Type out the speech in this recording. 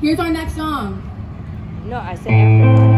Here's our next song. No, I said after.